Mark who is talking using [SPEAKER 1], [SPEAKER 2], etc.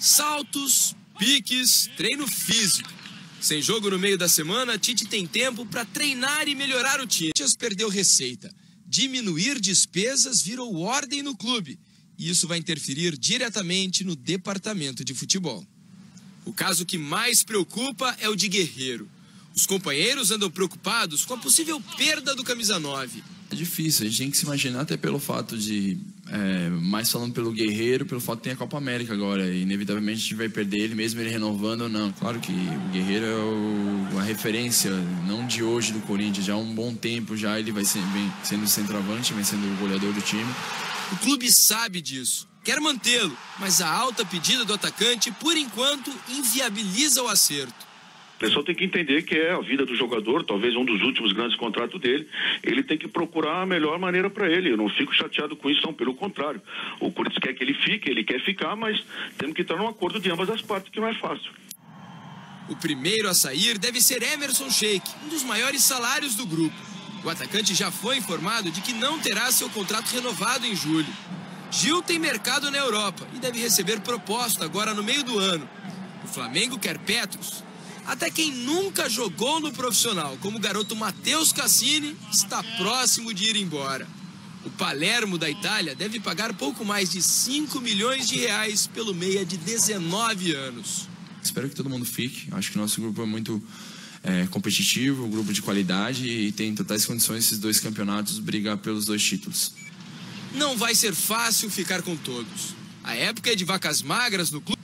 [SPEAKER 1] Saltos, piques, treino físico. Sem jogo no meio da semana, Tite tem tempo para treinar e melhorar o time. Tite perdeu receita. Diminuir despesas virou ordem no clube. E isso vai interferir diretamente no departamento de futebol. O caso que mais preocupa é o de Guerreiro. Os companheiros andam preocupados com a possível perda do camisa 9.
[SPEAKER 2] É difícil, a gente tem que se imaginar até pelo fato de, é, mais falando pelo Guerreiro, pelo fato de ter a Copa América agora, e inevitavelmente a gente vai perder ele, mesmo ele renovando ou não. Claro que o Guerreiro é o, a referência, não de hoje do Corinthians, já há um bom tempo já ele vai ser, vem sendo centroavante, vem sendo o goleador do time.
[SPEAKER 1] O clube sabe disso, quer mantê-lo, mas a alta pedida do atacante, por enquanto, inviabiliza o acerto.
[SPEAKER 3] O pessoal tem que entender que é a vida do jogador, talvez um dos últimos grandes contratos dele. Ele tem que procurar a melhor maneira para ele. Eu não fico chateado com isso, não. Pelo contrário. O Corinthians quer que ele fique, ele quer ficar, mas temos que estar num acordo de ambas as partes, que não é fácil.
[SPEAKER 1] O primeiro a sair deve ser Emerson Sheik, um dos maiores salários do grupo. O atacante já foi informado de que não terá seu contrato renovado em julho. Gil tem mercado na Europa e deve receber proposta agora no meio do ano. O Flamengo quer Petros, até quem nunca jogou no profissional, como o garoto Matheus Cassini, está próximo de ir embora. O Palermo da Itália deve pagar pouco mais de 5 milhões de reais pelo meia de 19 anos.
[SPEAKER 2] Espero que todo mundo fique. Acho que o nosso grupo é muito é, competitivo, um grupo de qualidade e tem totais condições esses dois campeonatos brigar pelos dois títulos.
[SPEAKER 1] Não vai ser fácil ficar com todos. A época é de vacas magras no clube.